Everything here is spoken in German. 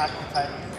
like,